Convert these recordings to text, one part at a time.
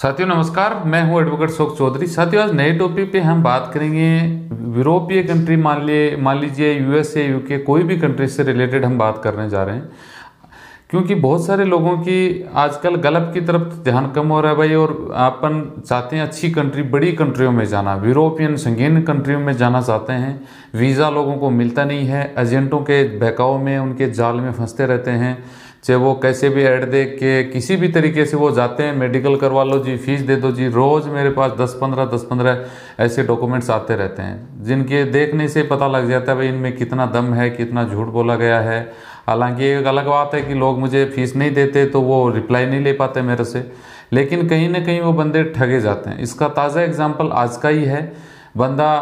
साथियों, नमस्कार। मैं हूँ एडवोकेट शोक चौधरी। साथियों, आज नए टॉपिक पे हम बात करेंगे। यूरोपीय कंट्री मान लिए, मान लीजिए यूएसए यूके कोई भी कंट्री से रिलेटेड हम बात करने जा रहे हैं। क्योंकि बहुत सारे लोगों की आजकल गलत की तरफ़ ध्यान कम हो रहा है भाई, और अपन चाहते हैं अच्छी कंट्री बड़ी कंट्रियों में जाना। यूरोपियन संगीन कंट्रियों में जाना चाहते हैं। वीज़ा लोगों को मिलता नहीं है। एजेंटों के बहकाव में, उनके जाल में फंसते रहते हैं। चाहे वो कैसे भी ऐड दे के किसी भी तरीके से वो जाते हैं मेडिकल करवा लो जी फ़ीस दे दो जी। रोज़ मेरे पास दस पंद्रह दस पंद्रह ऐसे डॉक्यूमेंट्स आते रहते हैं, जिनके देखने से पता लग जाता है भाई, इनमें कितना दम है, कितना झूठ बोला गया है। हालाँकि एक अलग बात है कि लोग मुझे फ़ीस नहीं देते तो वो रिप्लाई नहीं ले पाते मेरे से। लेकिन कहीं ना कहीं वो बंदे ठगे जाते हैं। इसका ताज़ा एग्ज़ाम्पल आज का ही है। बंदा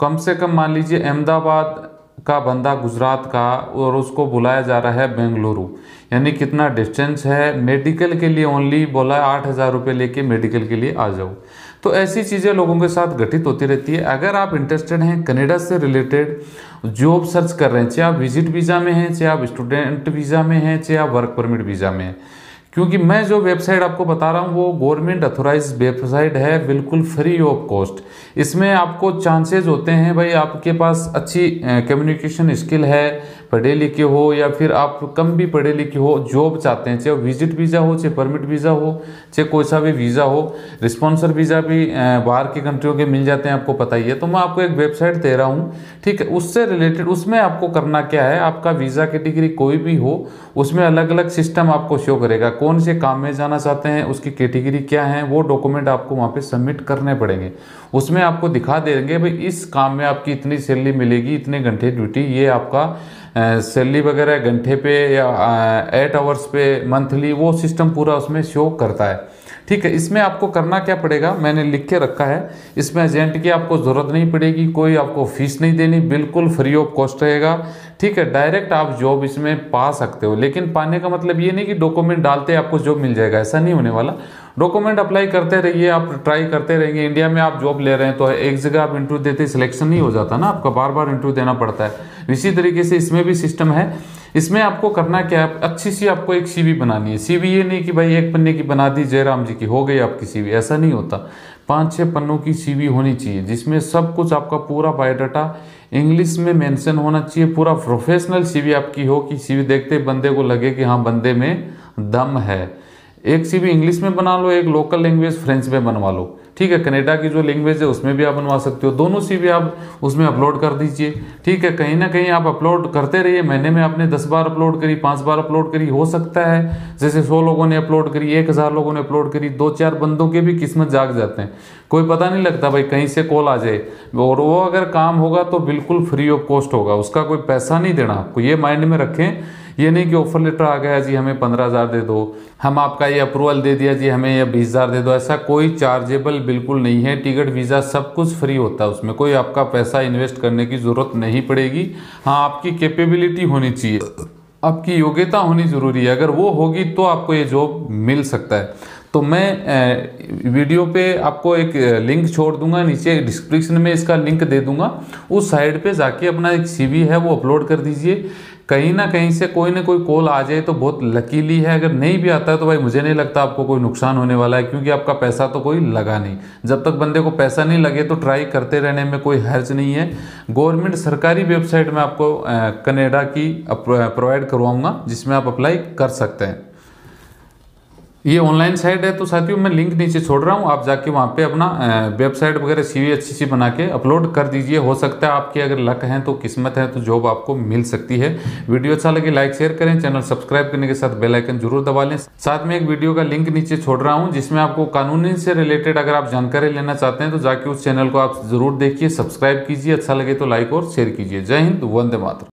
कम से कम मान लीजिए अहमदाबाद का बंदा गुजरात का और उसको बुलाया जा रहा है बेंगलुरु। यानी कितना डिस्टेंस है। मेडिकल के लिए ओनली बोला आठ हज़ार रुपये लेके मेडिकल के लिए आ जाओ। तो ऐसी चीज़ें लोगों के साथ घटित होती रहती है। अगर आप इंटरेस्टेड हैं कनेडा से रिलेटेड जॉब सर्च कर रहे हैं, चाहे आप विज़िट वीज़ा में हैं, चाहे आप स्टूडेंट वीज़ा में हैं, चाहे आप वर्क परमिट वीज़ा में हैं क्योंकि मैं जो वेबसाइट आपको बता रहा हूँ, वो गवर्नमेंट अथोराइज वेबसाइट है, बिल्कुल फ्री ऑफ़ कॉस्ट इसमें आपको चांसेस होते हैं भाई, आपके पास अच्छी कम्युनिकेशन स्किल है, पढ़े लिखे हो, या फिर आप कम भी पढ़े लिखे हो जॉब चाहते हैं, चाहे विज़िट वीज़ा हो, चाहे परमिट वीज़ा हो, चाहे कोई सा भी वीज़ा हो रिस्पॉन्सर वीज़ा भी बाहर की कंट्रियों के मिल जाते हैं, आपको पता ही है। तो मैं आपको एक वेबसाइट दे रहा हूँ, ठीक है? उससे रिलेटेड उसमें आपको करना क्या है, आपका वीज़ा कैटेगरी कोई भी हो, उसमें अलग अलग सिस्टम आपको शो करेगा। कौन से काम में जाना चाहते हैं, उसकी कैटेगरी क्या है, वो डॉक्यूमेंट आपको वहाँ पे सबमिट करने पड़ेंगे। उसमें आपको दिखा देंगे, भाई, इस काम में आपकी इतनी सैलरी मिलेगी, इतने घंटे ड्यूटी, ये आपका सैलरी वगैरह घंटे पे या एट आवर्स पे मंथली वो सिस्टम पूरा उसमें शो करता है। ठीक है, इसमें आपको करना क्या पड़ेगा? मैंने लिख के रखा है। इसमें एजेंट की आपको ज़रूरत नहीं पड़ेगी, कोई आपको फ़ीस नहीं देनी, बिल्कुल फ्री ऑफ़ कॉस्ट रहेगा। ठीक है डायरेक्ट आप जॉब इसमें पा सकते हो। लेकिन पाने का मतलब ये नहीं कि डॉक्यूमेंट डालते आपको जॉब मिल जाएगा, ऐसा नहीं होने वाला। डॉक्यूमेंट अप्लाई करते रहिए, आप ट्राई करते रहेंगे। इंडिया में आप जॉब ले रहे हैं तो एक जगह आप इंटरव्यू देते सिलेक्शन नहीं हो जाता ना आपका। बार बार इंटरव्यू देना पड़ता है। इसी तरीके से इसमें भी सिस्टम है। इसमें आपको करना क्या है? अच्छी सी आपको एक सीवी बनानी है। सीवी ये नहीं कि भाई एक पन्ने की बना दी, जयराम जी की, हो गई आपकी सीवी ऐसा नहीं होता। पाँच छः पन्नों की सीवी होनी चाहिए, जिसमें सब कुछ आपका पूरा बायोडाटा इंग्लिश में मेंशन होना चाहिए। पूरा प्रोफेशनल सीवी आपकी हो कि सीवी देखते बंदे को लगे कि हाँ बंदे में दम है। एक सीवी इंग्लिश में बना लो, एक लोकल लैंग्वेज फ्रेंच में बनवा लो। ठीक है कनेडा की जो लैंग्वेज है, उसमें भी आप बनवा सकते हो। दोनों सी भी आप उसमें अपलोड कर दीजिए। ठीक है, कहीं ना कहीं आप अपलोड करते रहिए। महीने में आपने दस बार अपलोड करी, पाँच बार अपलोड करी, हो सकता है। जैसे सौ लोगों ने अपलोड करी, एक हज़ार लोगों ने अपलोड करी, दो चार बंदों के भी किस्मत जाग जाते हैं। कोई पता नहीं लगता भाई, कहीं से कॉल आ जाए। और वो अगर काम होगा तो बिल्कुल फ्री ऑफ़ कॉस्ट होगा। उसका कोई पैसा नहीं देना आपको। ये माइंड में रखें ये नहीं कि ऑफ़र लेटर आ गया जी हमें पंद्रह हज़ार दे दो। हम आपका ये अप्रूवल दे दिया, जी हमें ये बीस हज़ार दे दो। ऐसा कोई चार्जेबल बिल्कुल नहीं है। टिकट वीज़ा सब कुछ फ्री होता है उसमें। कोई आपका पैसा इन्वेस्ट करने की ज़रूरत नहीं पड़ेगी। हाँ आपकी कैपेबिलिटी होनी चाहिए। आपकी योग्यता होनी ज़रूरी है। अगर वो होगी तो आपको ये जॉब मिल सकता है। तो मैं वीडियो पे आपको एक लिंक छोड़ दूँगा। नीचे डिस्क्रिप्शन में इसका लिंक दे दूँगा। उस साइड पे जाके अपना एक सीवी है, वो अपलोड कर दीजिए। कहीं ना कहीं से कोई ना कोई कॉल आ जाए तो बहुत लकीली है। अगर नहीं भी आता है तो भाई मुझे नहीं लगता आपको कोई नुकसान होने वाला है, क्योंकि आपका पैसा तो कोई लगा नहीं। जब तक बंदे को पैसा नहीं लगे तो ट्राई करते रहने में कोई हर्ज नहीं है। गवर्नमेंट सरकारी वेबसाइट में आपको कनेडा की प्रोवाइड करवाऊँगा, जिसमें आप अप्लाई कर सकते हैं। ये ऑनलाइन साइट है तो साथियों मैं लिंक नीचे छोड़ रहा हूँ। आप जाके वहाँ पे अपना वेबसाइट वगैरह सीवी अच्छी सी बना के अपलोड कर दीजिए। हो सकता है आपकी अगर लक है तो किस्मत है तो जॉब आपको मिल सकती है। वीडियो अच्छा लगे लाइक शेयर करें। चैनल सब्सक्राइब करने के साथ बेल आइकन ज़रूर दबा लें। साथ में एक वीडियो का लिंक नीचे छोड़ रहा हूँ, जिसमें आपको कानूनी से रिलेटेड अगर आप जानकारी लेना चाहते हैं तो जाके उस चैनल को आप ज़रूर देखिए सब्सक्राइब कीजिए। अच्छा लगे तो लाइक और शेयर कीजिए। जय हिंद, वंदे मात्र